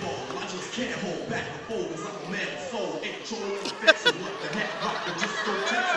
I just can't hold back the fold, I'm a man with soul. Ain't trolling the what the heck, rock the discotheque.